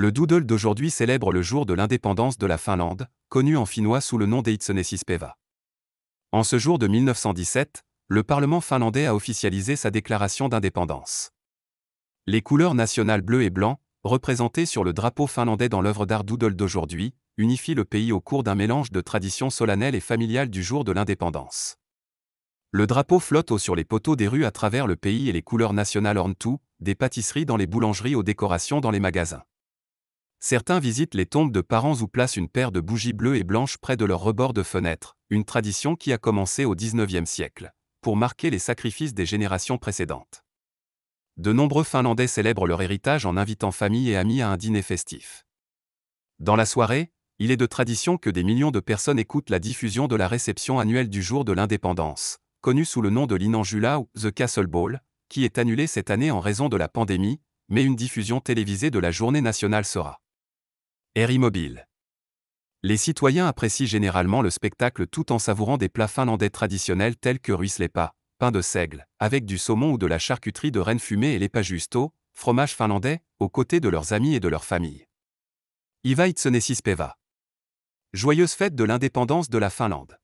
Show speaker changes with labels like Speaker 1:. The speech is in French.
Speaker 1: Le doodle d'aujourd'hui célèbre le jour de l'indépendance de la Finlande, connu en finnois sous le nom d'Eitsenesispeva. En ce jour de 1917, le Parlement finlandais a officialisé sa déclaration d'indépendance. Les couleurs nationales bleu et blanc, représentées sur le drapeau finlandais dans l'œuvre d'art doodle d'aujourd'hui, unifient le pays au cours d'un mélange de traditions solennelles et familiales du jour de l'indépendance. Le drapeau flotte haut sur les poteaux des rues à travers le pays et les couleurs nationales ornent tout, des pâtisseries dans les boulangeries aux décorations dans les magasins. Certains visitent les tombes de parents ou placent une paire de bougies bleues et blanches près de leur rebord de fenêtre, une tradition qui a commencé au XIXe siècle, pour marquer les sacrifices des générations précédentes. De nombreux Finlandais célèbrent leur héritage en invitant famille et amis à un dîner festif. Dans la soirée, il est de tradition que des millions de personnes écoutent la diffusion de la réception annuelle du jour de l'indépendance, connu sous le nom de l'Inanjula ou The Castle Ball, qui est annulé cette année en raison de la pandémie, mais une diffusion télévisée de la journée nationale sera. Air Immobile. Les citoyens apprécient généralement le spectacle tout en savourant des plats finlandais traditionnels tels que ruislepa, pain de seigle, avec du saumon ou de la charcuterie de reine fumée et lepa justo, fromage finlandais, aux côtés de leurs amis et de leur famille. Iva Itsenesispeva. Joyeuse fête de l'indépendance de la Finlande.